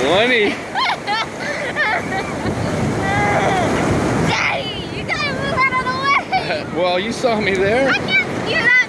20. Daddy, you gotta move out of the way. well, you saw me there. I can't. do that.